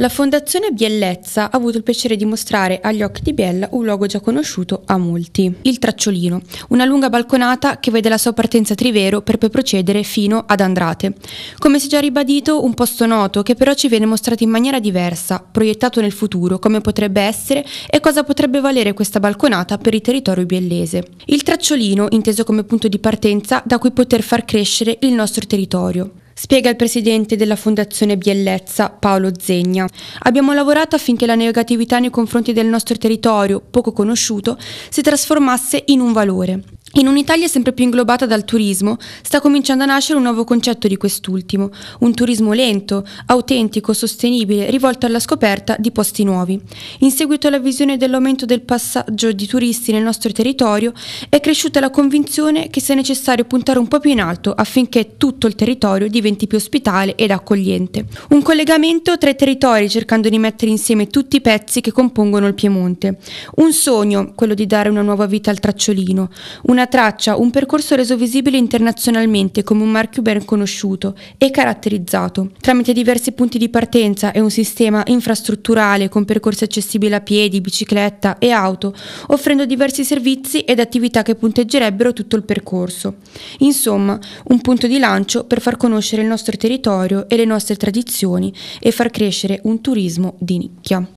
La Fondazione Biellezza ha avuto il piacere di mostrare agli occhi di Biella un luogo già conosciuto a molti, il Tracciolino, una lunga balconata che vede la sua partenza a Trivero per poi procedere fino ad Andrate. Come si è già ribadito, un posto noto che però ci viene mostrato in maniera diversa, proiettato nel futuro, come potrebbe essere e cosa potrebbe valere questa balconata per il territorio biellese. Il Tracciolino, inteso come punto di partenza da cui poter far crescere il nostro territorio. Spiega il presidente della Fondazione Biellezza, Paolo Zegna. Abbiamo lavorato affinché la negatività nei confronti del nostro territorio, poco conosciuto, si trasformasse in un valore. In un'Italia sempre più inglobata dal turismo, sta cominciando a nascere un nuovo concetto di quest'ultimo, un turismo lento, autentico, sostenibile, rivolto alla scoperta di posti nuovi. In seguito alla visione dell'aumento del passaggio di turisti nel nostro territorio, è cresciuta la convinzione che sia necessario puntare un po' più in alto affinché tutto il territorio diventi più ospitale ed accogliente. Un collegamento tra i territori cercando di mettere insieme tutti i pezzi che compongono il Piemonte. Un sogno, quello di dare una nuova vita al tracciolino, una una traccia, un percorso reso visibile internazionalmente come un marchio ben conosciuto e caratterizzato, tramite diversi punti di partenza e un sistema infrastrutturale con percorsi accessibili a piedi, bicicletta e auto, offrendo diversi servizi ed attività che punteggerebbero tutto il percorso. Insomma, un punto di lancio per far conoscere il nostro territorio e le nostre tradizioni e far crescere un turismo di nicchia.